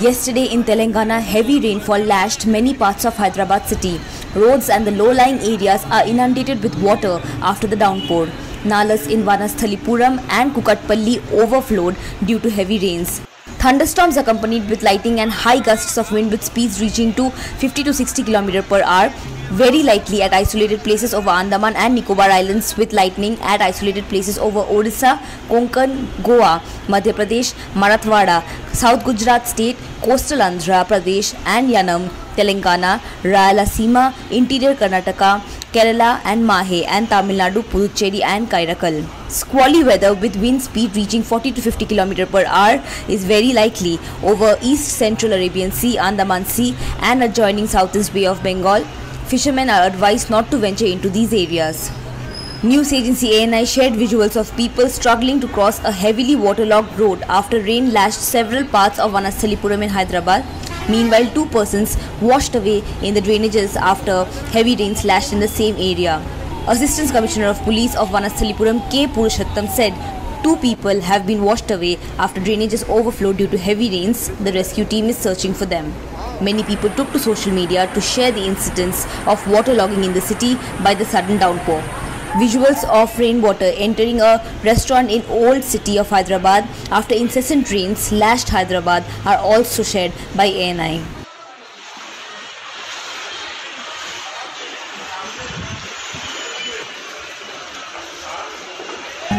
Yesterday in Telangana, heavy rainfall lashed many parts of Hyderabad city. Roads and the low-lying areas are inundated with water after the downpour. Nalas in Vanasthalipuram and Kukatpally overflowed due to heavy rains. Thunderstorms accompanied with lightning and high gusts of wind with speeds reaching to 50 to 60 km per hour. Very likely at isolated places over Andaman and Nicobar Islands with lightning at isolated places over Odisha, Konkan, Goa, Madhya Pradesh, Marathwada, South Gujarat state, coastal Andhra Pradesh and Yanam, Telangana, Rayalaseema, interior Karnataka, Kerala and Mahe and Tamil Nadu, Puducherry and Karaikal. Squally weather with wind speed reaching 40 to 50 km per hour is very likely over East Central Arabian Sea, Andaman Sea and adjoining Southeast Bay of Bengal. Fishermen are advised not to venture into these areas. News agency ANI shared visuals of people struggling to cross a heavily waterlogged road after rain lashed several parts of Vanasthalipuram in Hyderabad. Meanwhile, two persons washed away in the drainages after heavy rains lashed in the same area. Assistant Commissioner of Police of Vanasthalipuram K. Purushottam said two people have been washed away after drainages overflowed due to heavy rains. The rescue team is searching for them. Many people took to social media to share the incidents of waterlogging in the city by the sudden downpour. Visuals of rainwater entering a restaurant in Old City of Hyderabad after incessant rains lashed Hyderabad are also shared by ANI.